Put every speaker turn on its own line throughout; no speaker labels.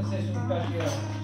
licença do Cajão.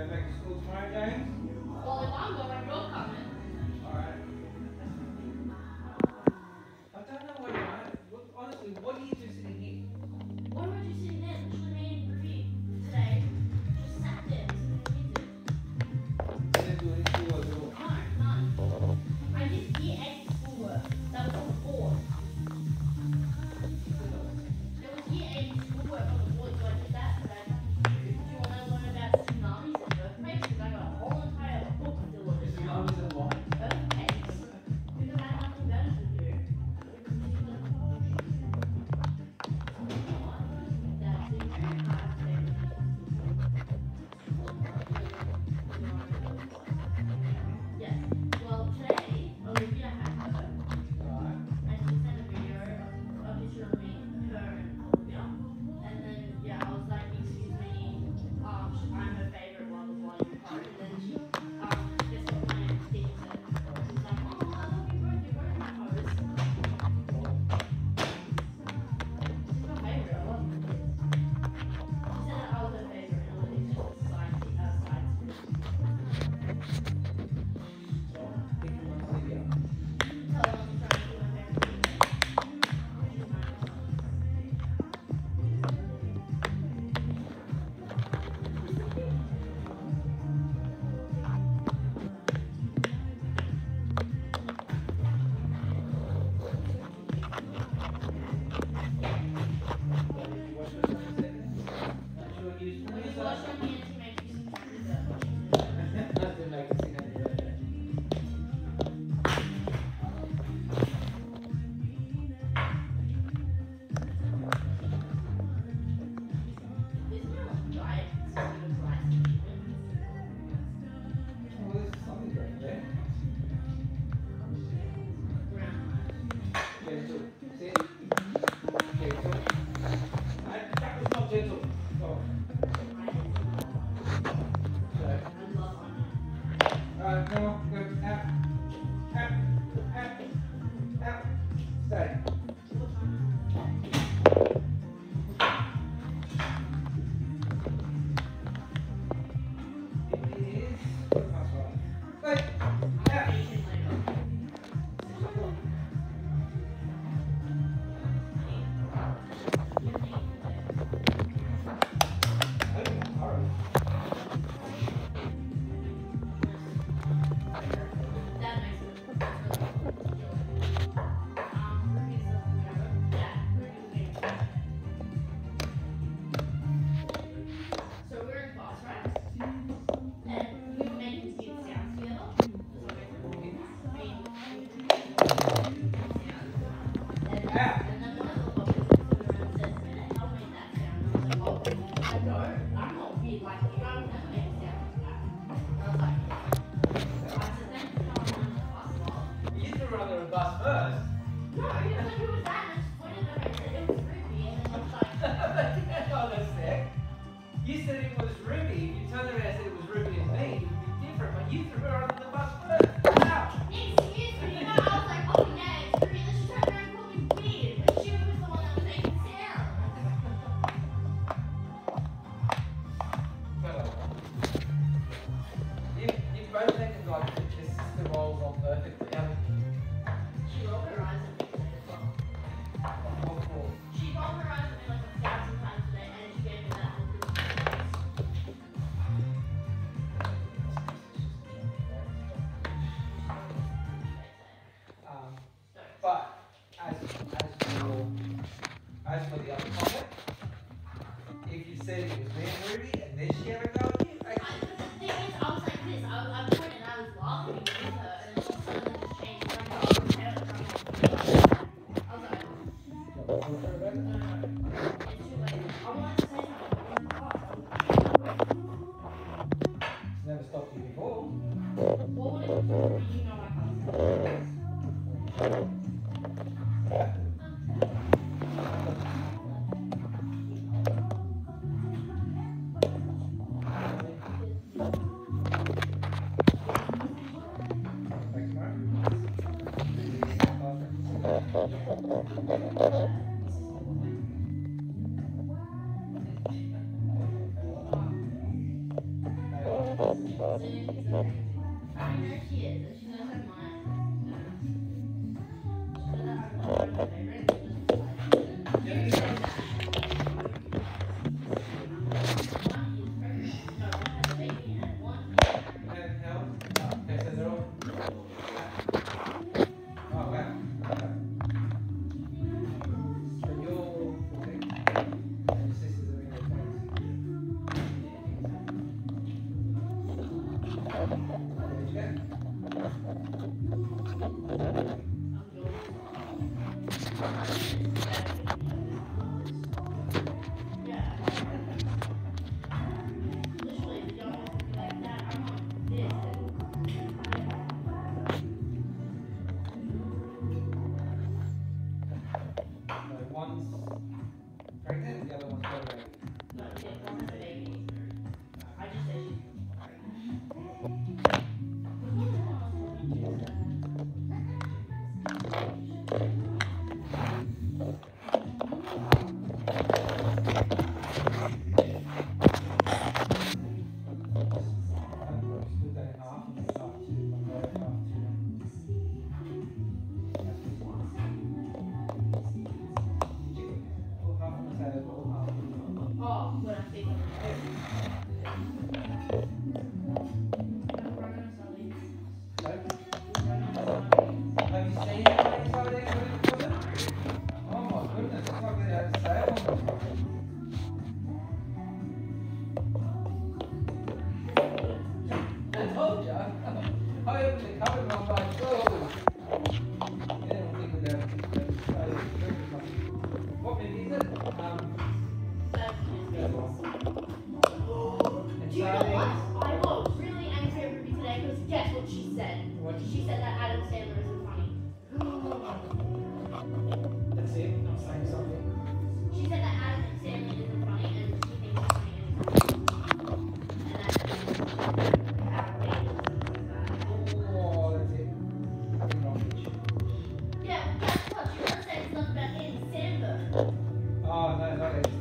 Going back to school tomorrow, James?
Well, if I'm going, you're coming.
Alright. I don't know what you're honestly, what are you two sitting here?
What were you sitting there? Literally made a review today. Just sat there listening to music. You
didn't do any schoolwork at all.
No, none. I did
were on the bus first.
No, because he was that and pointed at and it was Ruby and then
You said it was Ruby, you turned around and said it was Ruby and me, it would be different, but you threw her under the bus first. I
know she is, I got really angry at Ruby today because guess what she said? What? She said that Adam Sandler isn't funny.
That's it? I'm saying something.
She said that Adam Sandler isn't funny and she thinks he's funny.
Oh,
yeah, that's what you were saying, it's about Adam Sandler. Oh,
ah, no, no,